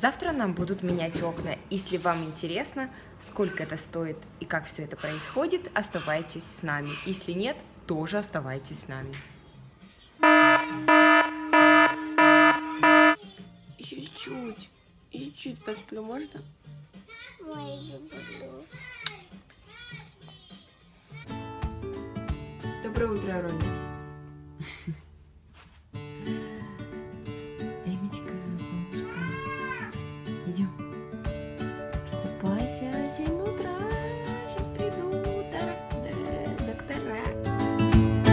Завтра нам будут менять окна. Если вам интересно, сколько это стоит и как все это происходит, оставайтесь с нами. Если нет, тоже оставайтесь с нами. Еще чуть, еще чуть посплю, можно? Ой, люблю. Доброе утро, Роня. Просыпайся, 7 утра. Сейчас д- доктора.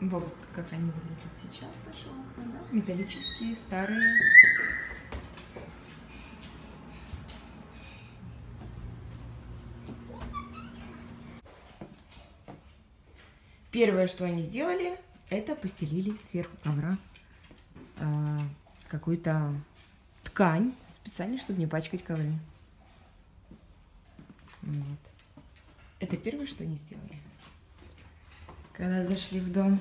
Вот как они выглядят сейчас, окна, да? Металлические, старые. Первое, что они сделали, это постелили сверху ковра а, какую-то ткань, специально, чтобы не пачкать ковры. Вот. Это первое, что они сделали. Когда зашли в дом.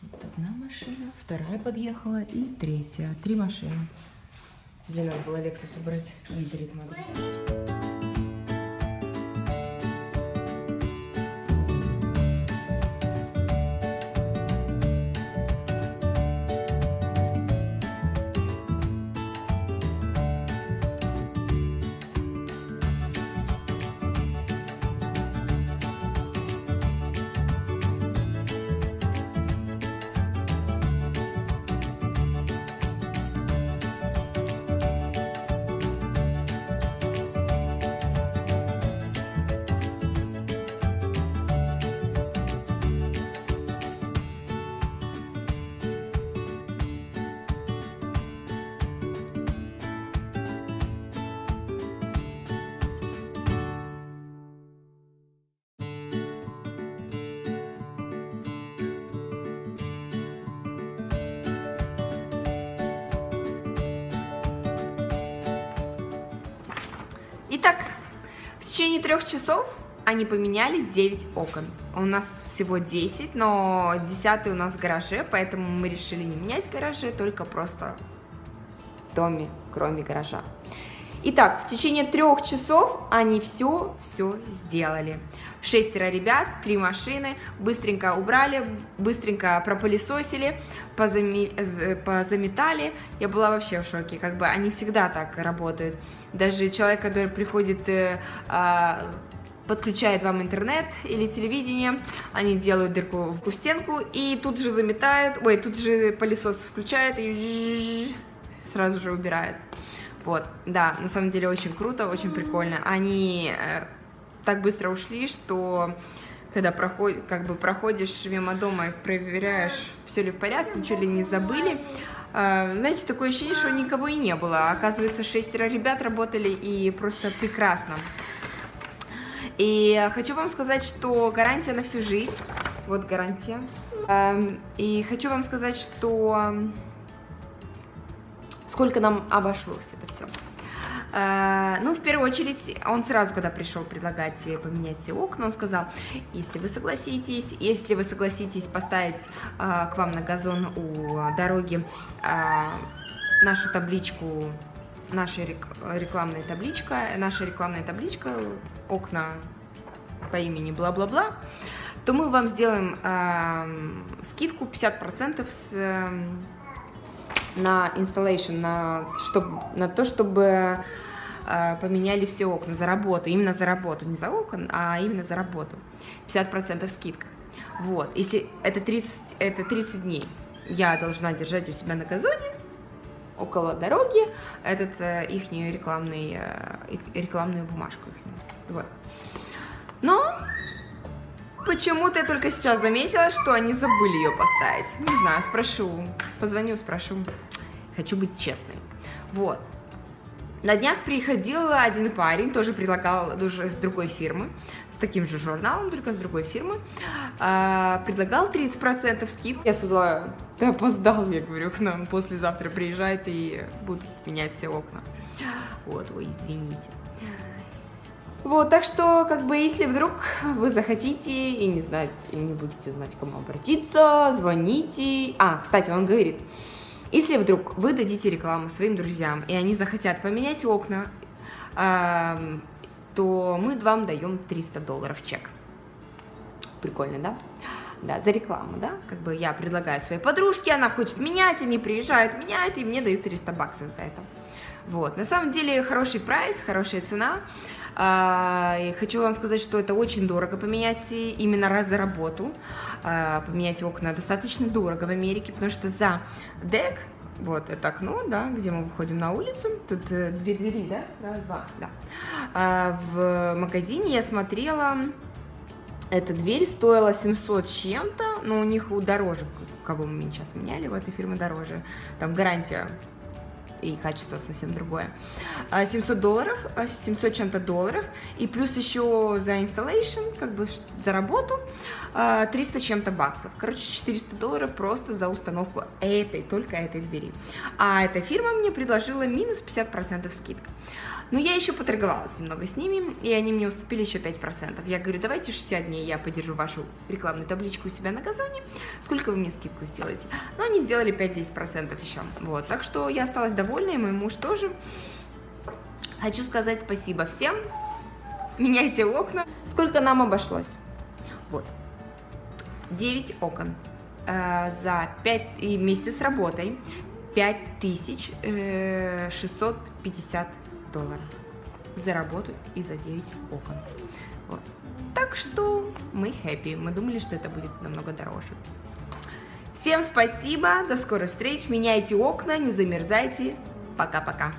Вот одна машина, вторая подъехала и третья. Три машины. Блин, надо было Lexus убрать. Гибрид надо. Итак, в течение трех часов они поменяли 9 окон. У нас всего 10, но 10 у нас в гараже, поэтому мы решили не менять гаражи, только просто в доме, кроме гаража. Итак, в течение трех часов они все, все сделали. Шестеро ребят, три машины, быстренько убрали, быстренько пропылесосили, позами- позаметали. Я была вообще в шоке, как бы они всегда так работают. Даже человек, который приходит, э, а, подключает вам интернет или телевидение, они делают дырку в стенку и тут же заметают, ой, тут же пылесос включает и сразу же убирает. Вот, да, на самом деле очень круто, очень прикольно. Они э, так быстро ушли, что когда проход, как бы проходишь мимо дома и проверяешь, все ли в порядке, ничего ли не забыли, э, знаете, такое ощущение, что никого и не было. Оказывается, шестеро ребят работали и просто прекрасно. И хочу вам сказать, что гарантия на всю жизнь. Вот гарантия. Эм, И хочу вам сказать, что сколько нам обошлось это все. Ну, в первую очередь, он сразу, когда пришел предлагать э, поменять все окна, он сказал, если вы согласитесь, если вы согласитесь поставить а, к вам на газон у дороги а, нашу табличку, наша рек- рекламная табличка, наша рекламная табличка, окна по имени бла-бла-бла, то мы вам сделаем эм, скидку 50% с, эм, на installation, на, чтоб, на то, чтобы э, поменяли все окна за работу, именно за работу, не за окон, а именно за работу. 50% скидка. Вот, если это 30, это 30 дней, я должна держать у себя на газоне, около дороги, этот э, ихнюю рекламный, э, их- рекламную бумажку ихнюю. Вот. Но почему-то я только сейчас заметила, что они забыли ее поставить. Не знаю, спрошу, позвоню, спрошу. Хочу быть честной. Вот. На днях приходил один парень, тоже предлагал уже с другой фирмы, с таким же журналом, только с другой фирмы, а, предлагал 30% скидку. Я сказала, Ты опоздал, я говорю, к нам послезавтра приезжает и будут менять все окна. Вот, ой, извините. Вот, так что, как бы, если вдруг вы захотите и не знаете, и не будете знать, к кому обратиться, звоните. А, кстати, он говорит, если вдруг вы дадите рекламу своим друзьям, и они захотят поменять окна, эм, то мы вам даем 300 долларов чек. Прикольно, да? Да, за рекламу, да? Как бы я предлагаю своей подружке, она хочет менять, они приезжают, меняют, и мне дают 300 баксов за это. Вот, на самом деле хороший прайс, хорошая цена. А, и хочу вам сказать, что это очень дорого поменять именно раз за работу. А, поменять окна достаточно дорого в Америке, потому что за дек, вот это окно, да, где мы выходим на улицу, тут э, две двери, да, раз, два, да. А, в магазине я смотрела, эта дверь стоила 700 с чем-то, но у них у дороже, кого мы сейчас меняли, в этой фирме дороже, там гарантия и качество совсем другое. 700 а, долларов, 700 а, чем-то долларов, и плюс еще за installation, как бы за работу, 300 а, чем-то баксов. Короче, 400 долларов просто за установку этой, только этой двери. А эта фирма мне предложила минус 50% скидка. Но я еще поторговалась немного с ними, и они мне уступили еще 5%. Я говорю, давайте 60 дней я подержу вашу рекламную табличку у себя на газоне, сколько вы мне скидку сделаете? Но они сделали 5-10% еще. Вот, так что я осталась довольна, и мой муж тоже. Хочу сказать спасибо всем. Меняйте окна. Сколько нам обошлось? Вот. 9 окон э, за 5 и вместе с работой 5650 долларов за работу и за 9 окон. Вот. Так что мы happy. Мы думали, что это будет намного дороже. Всем спасибо, до скорых встреч, меняйте окна, не замерзайте. Пока-пока.